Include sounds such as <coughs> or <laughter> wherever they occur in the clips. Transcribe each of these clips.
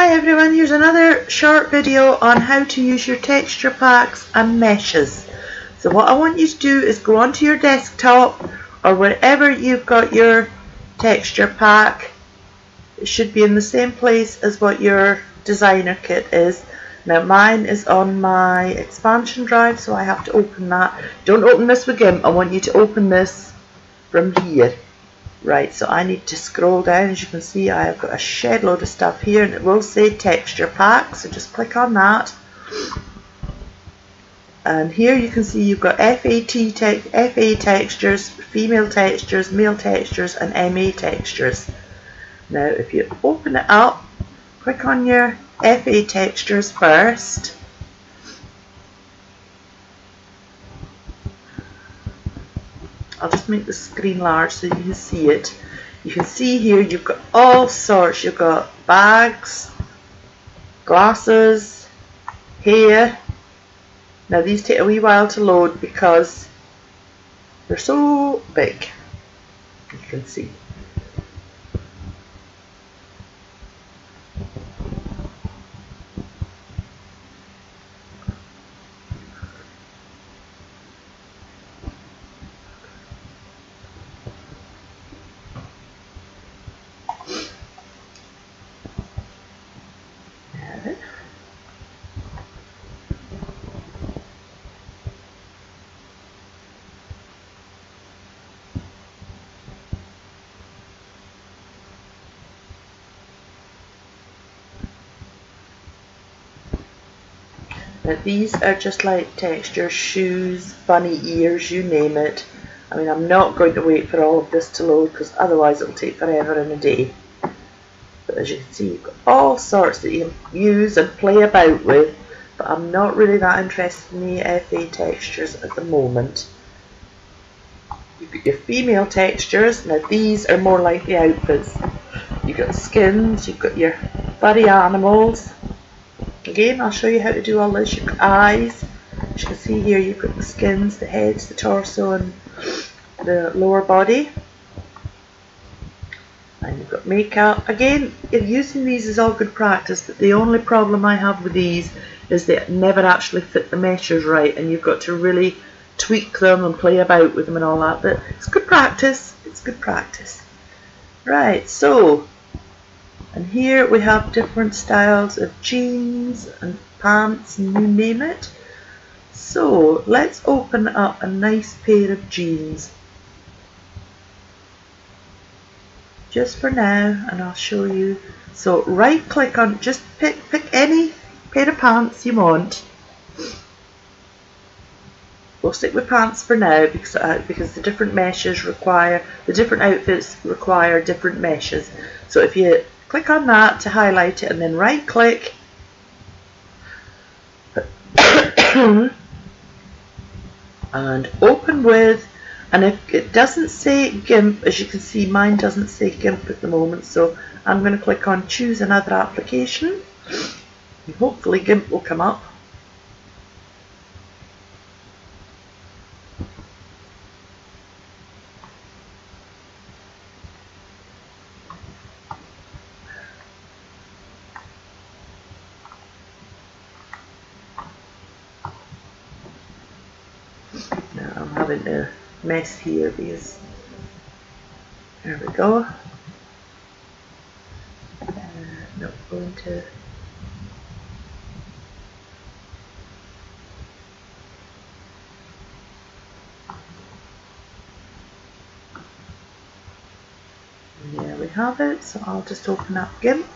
Hi everyone, here's another short video on how to use your texture packs and meshes. So what I want you to do is go onto your desktop or wherever you've got your texture pack. It should be in the same place as what your designer kit is. Now mine is on my expansion drive so I have to open that. Don't open this with GIMP, I want you to open this from here. Right, so I need to scroll down. As you can see, I've got a shed load of stuff here, and it will say texture pack. So just click on that. And here you can see you've got FAT te FA textures, female textures, male textures, and MA textures. Now, if you open it up, click on your FA textures first. I'll just make the screen large so you can see it. You can see here you've got all sorts. You've got bags, glasses, hair. Now these take a wee while to load because they're so big. You can see. Now these are just like texture, shoes, bunny ears, you name it. I mean I'm not going to wait for all of this to load because otherwise it'll take forever and a day. But as you can see you've got all sorts that you can use and play about with but I'm not really that interested in the FA textures at the moment. You've got your female textures, now these are more like the outfits. You've got skins, you've got your furry animals, Again, I'll show you how to do all this. Got eyes. As you can see here, you've got the skins, the heads, the torso, and the lower body. And you've got makeup. Again, using these is all good practice, but the only problem I have with these is they never actually fit the meshes right, and you've got to really tweak them and play about with them and all that. But it's good practice. It's good practice. Right, so and here we have different styles of jeans and pants and you name it. So let's open up a nice pair of jeans. Just for now and I'll show you. So right click on, just pick, pick any pair of pants you want. We'll stick with pants for now because, uh, because the different meshes require, the different outfits require different meshes. So if you click on that to highlight it and then right click <coughs> and open with and if it doesn't say GIMP as you can see mine doesn't say GIMP at the moment so I'm going to click on choose another application. Hopefully GIMP will come up Now I'm having a here because there we go. Uh, not going to there we have it so I'll just open up GIMP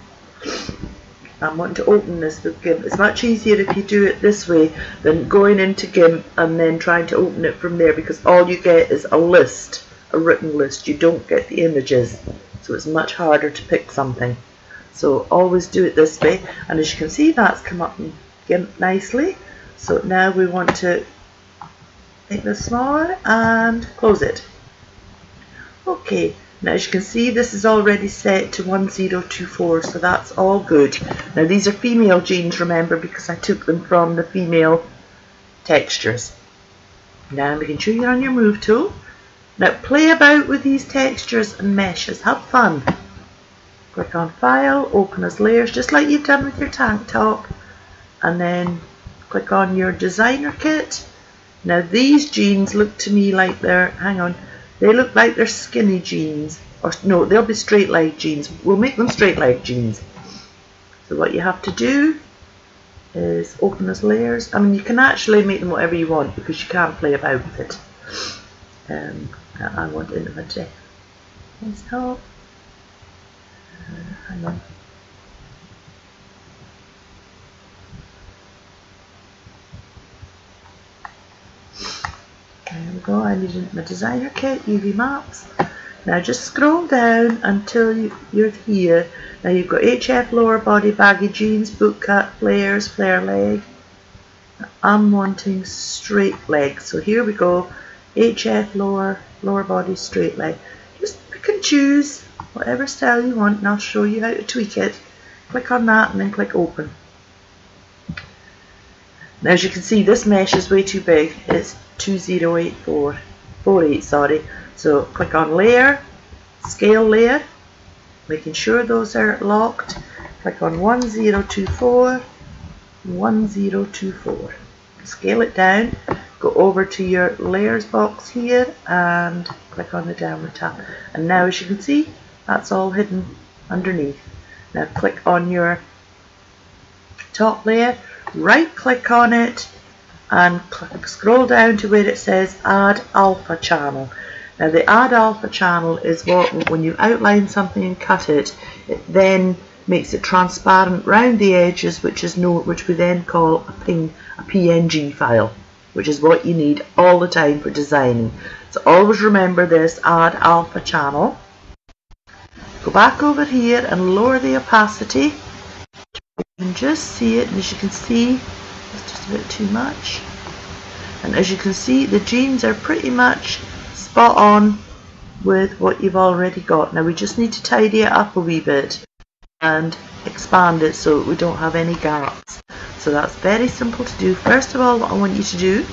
I'm wanting to open this with GIMP. It's much easier if you do it this way than going into GIMP and then trying to open it from there because all you get is a list, a written list. You don't get the images. So it's much harder to pick something. So always do it this way. And as you can see, that's come up in GIMP nicely. So now we want to make this smaller and close it. Okay, now as you can see this is already set to 1024 so that's all good. Now these are female jeans remember because I took them from the female textures. Now making sure you're on your move tool. Now play about with these textures and meshes. Have fun. click on file open as layers just like you've done with your tank top and then click on your designer kit now these jeans look to me like they're hang on they look like they're skinny jeans or no they'll be straight leg jeans we'll make them straight leg jeans so what you have to do is open as layers. I mean, you can actually make them whatever you want because you can't play about with it. Um, I want inventory. Let's help. Uh, hang on. There we go, I need my designer kit, UV maps. Now just scroll down until you, you're here. Now you've got HF lower body, baggy jeans, boot cut, flares, flare leg. I'm wanting straight leg. So here we go. HF lower, lower body, straight leg. Just pick and choose whatever style you want and I'll show you how to tweak it. Click on that and then click open. Now as you can see this mesh is way too big. It's 2084, 48 sorry. So click on layer, scale layer, making sure those are locked. Click on 1024, 1024. Scale it down, go over to your layers box here and click on the downward tab. And now as you can see, that's all hidden underneath. Now click on your top layer, right click on it and scroll down to where it says add alpha channel. Now the add alpha channel is what when you outline something and cut it, it then makes it transparent round the edges, which is no, which we then call a, ping, a PNG file, which is what you need all the time for designing. So always remember this add alpha channel. Go back over here and lower the opacity. You can just see it, and as you can see, a bit too much. And as you can see, the jeans are pretty much spot on with what you've already got. Now we just need to tidy it up a wee bit and expand it so we don't have any gaps. So that's very simple to do. First of all, what I want you to do,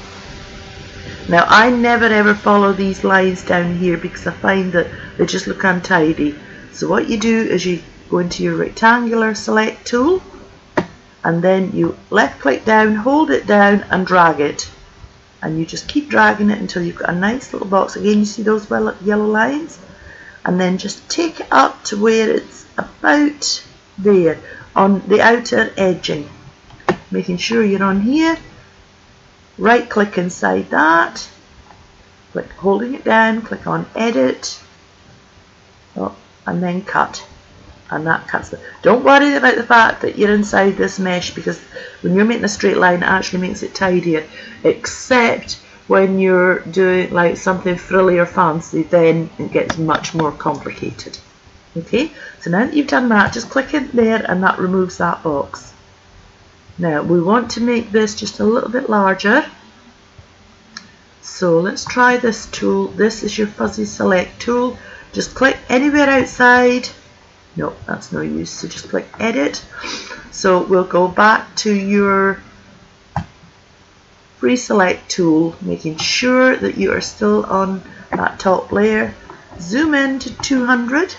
now I never ever follow these lines down here because I find that they just look untidy. So what you do is you go into your rectangular select tool and then you left click down, hold it down and drag it and you just keep dragging it until you've got a nice little box. Again, you see those yellow lines? And then just take it up to where it's about there on the outer edging. Making sure you're on here. Right click inside that. Click holding it down, click on edit. Oh, and then cut and that cuts it. Don't worry about the fact that you're inside this mesh because when you're making a straight line it actually makes it tidier except when you're doing like something frilly or fancy then it gets much more complicated. Okay, so now that you've done that just click in there and that removes that box. Now we want to make this just a little bit larger so let's try this tool. This is your fuzzy select tool. Just click anywhere outside no that's no use so just click edit. So we'll go back to your free select tool making sure that you are still on that top layer. Zoom in to 200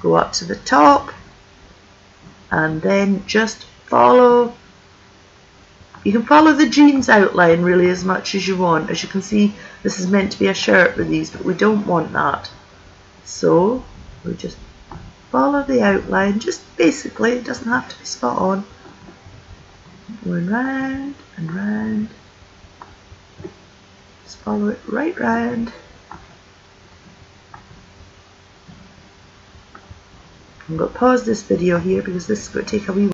go up to the top. And then just follow. You can follow the jeans outline really as much as you want. As you can see this is meant to be a shirt with these but we don't want that. So we just follow the outline, just basically, it doesn't have to be spot on. Going round and round. Just follow it right round. I'm going to pause this video here because this is going to take a wee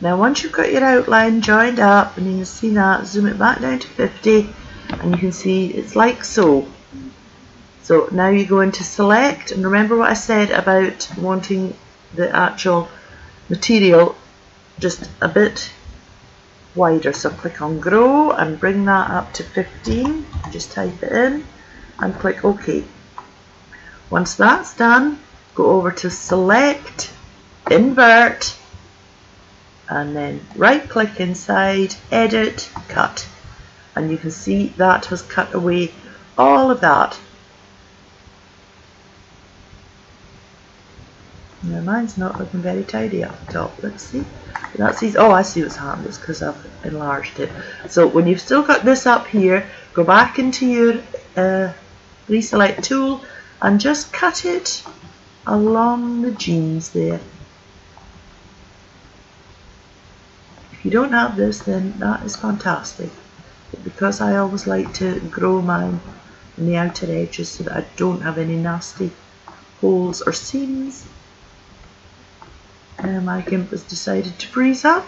Now once you've got your outline joined up and you can see that, zoom it back down to 50 and you can see it's like so. So now you go into select and remember what I said about wanting the actual material just a bit wider. So click on grow and bring that up to 15. Just type it in and click OK. Once that's done, go over to select, invert, and then right click inside, edit, cut. And you can see that has cut away all of that Now mine's not looking very tidy up top. Let's see. That's easy. Oh, I see what's happened. It's because I've enlarged it. So when you've still got this up here, go back into your uh, free select tool and just cut it along the jeans there. If you don't have this, then that is fantastic. But because I always like to grow mine in the outer edges so that I don't have any nasty holes or seams, uh, my gimp has decided to freeze up.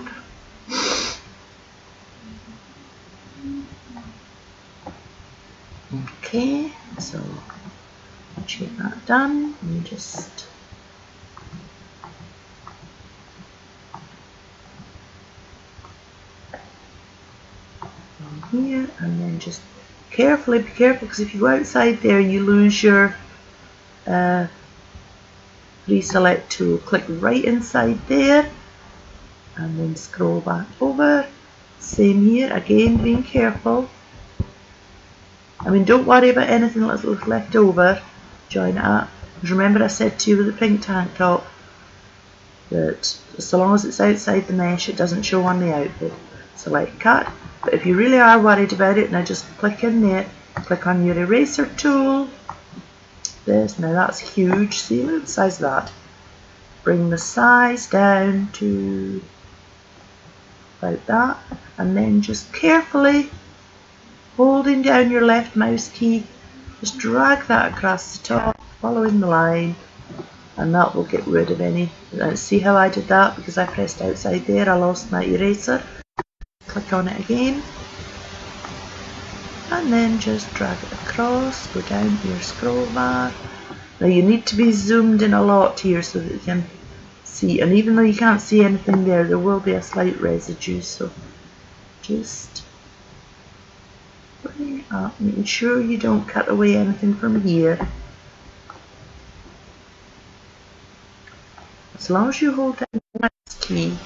Okay, so get that done, you just here and then just carefully be careful because if you go outside there you lose your uh, free select tool click right inside there and then scroll back over. Same here again being careful. I mean don't worry about anything that's left over. Join it up. Because remember I said to you with the pink tank top that so long as it's outside the mesh it doesn't show on the outfit select cut. But if you really are worried about it now just click in there. Click on your eraser tool this. Now that's huge. See, look the size of that. Bring the size down to about that. And then just carefully holding down your left mouse key, just drag that across the top, following the line. And that will get rid of any. See how I did that because I pressed outside there. I lost my eraser. Click on it again and then just drag it across, go down to your scroll bar. Now you need to be zoomed in a lot here so that you can see, and even though you can't see anything there, there will be a slight residue, so just bring it up, making sure you don't cut away anything from here. As long as you hold down your mouse key,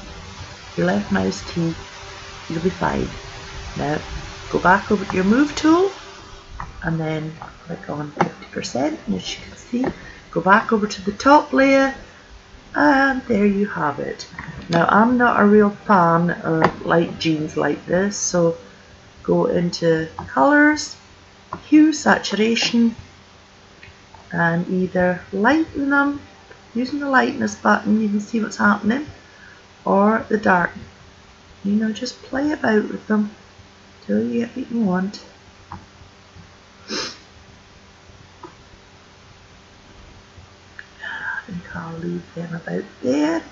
your left mouse key, you'll be fine. Now, go back over to your move tool and then click on 50% and as you can see go back over to the top layer and there you have it. Now I'm not a real fan of light jeans like this so go into colors hue saturation and either lighten them using the lightness button you can see what's happening or the dark you know just play about with them you get what you want. <sighs> I think I'll leave them about there.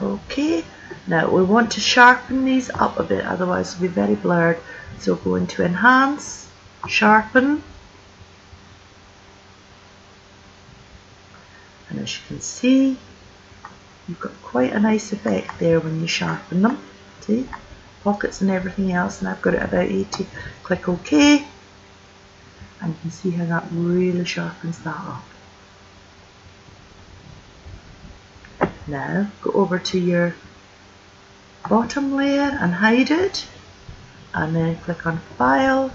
Okay, now we want to sharpen these up a bit, otherwise they'll be very blurred. So go into Enhance, Sharpen, and as you can see, you've got quite a nice effect there when you sharpen them. See? Pockets and everything else and I've got it about 80 click OK. And you can see how that really sharpens that up. Now go over to your bottom layer and hide it and then click on file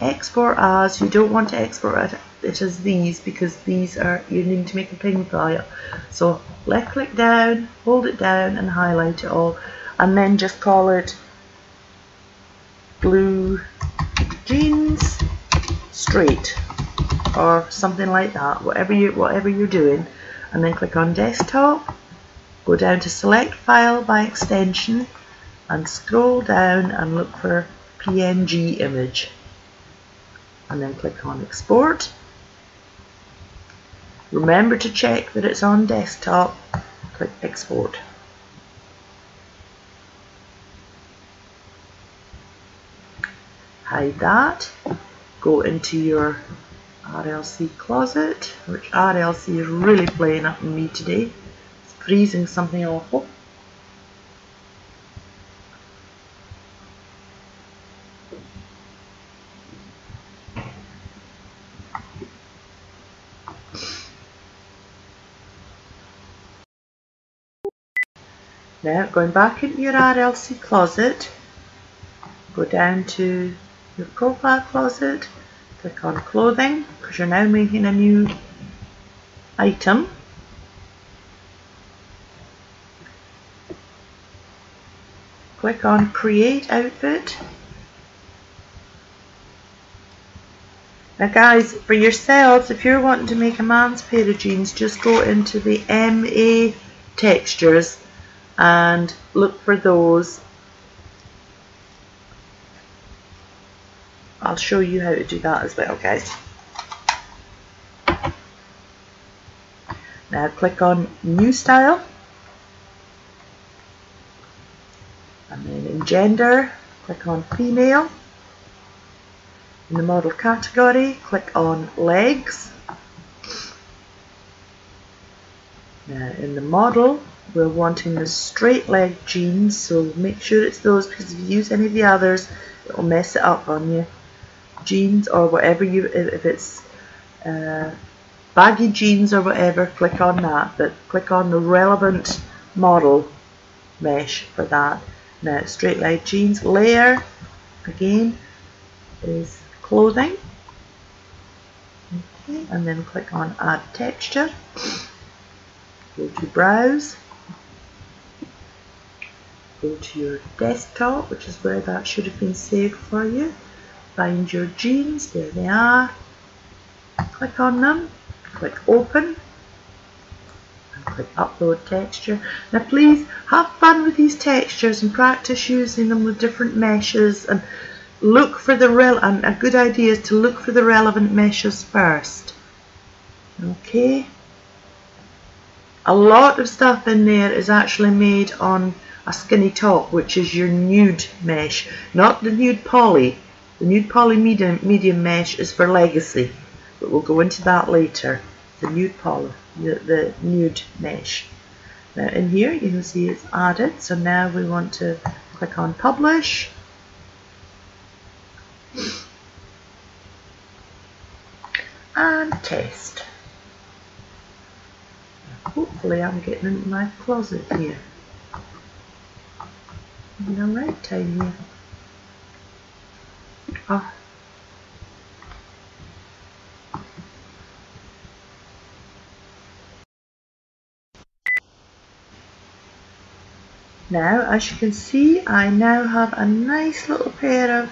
export as. You don't want to export it it as these because these are you need to make a ping file. So left click down hold it down and highlight it all and then just call it blue jeans straight or something like that. Whatever you whatever you're doing. And then click on desktop go down to select file by extension and scroll down and look for PNG image. And then click on export. Remember to check that it's on desktop. Click export hide that, go into your RLC closet, which RLC is really playing up on me today. It's freezing something awful. Now going back into your RLC closet, go down to your profile closet, click on clothing because you're now making a new item. Click on create outfit. Now guys, for yourselves, if you're wanting to make a man's pair of jeans, just go into the MA textures and look for those I'll show you how to do that as well guys. Now click on new style and then in gender click on female in the model category, click on legs. Now in the model, we're wanting the straight leg jeans, so make sure it's those because if you use any of the others, it'll mess it up on you. Jeans or whatever you, if it's uh, baggy jeans or whatever, click on that, but click on the relevant model mesh for that. Now straight leg jeans, layer, again, is clothing. Okay, and then click on add texture. Go to browse go to your desktop which is where that should have been saved for you find your jeans there they are. Click on them. Click open. And click upload texture. Now please have fun with these textures and practice using them with different meshes and look for the rel and a good idea is to look for the relevant meshes first. Okay. A lot of stuff in there is actually made on a skinny top which is your nude mesh not the nude poly the nude poly medium, medium mesh is for legacy but we'll go into that later the nude poly the, the nude mesh now in here you can see it's added so now we want to click on publish and test. Hopefully I'm getting into my closet here. In the right time here. Oh. Now, as you can see, I now have a nice little pair of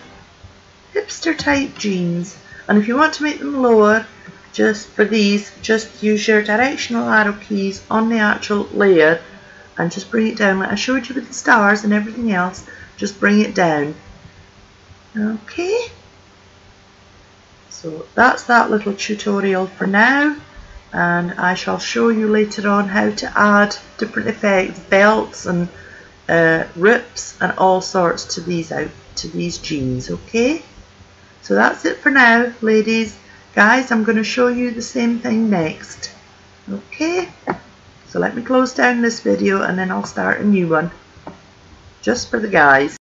hipster type jeans. And if you want to make them lower just for these just use your directional arrow keys on the actual layer and just bring it down. Like I showed you with the stars and everything else just bring it down okay so that's that little tutorial for now and I shall show you later on how to add different effects belts and uh, rips and all sorts to these out to these jeans okay so that's it for now, ladies. Guys, I'm going to show you the same thing next. Okay? So let me close down this video and then I'll start a new one. Just for the guys.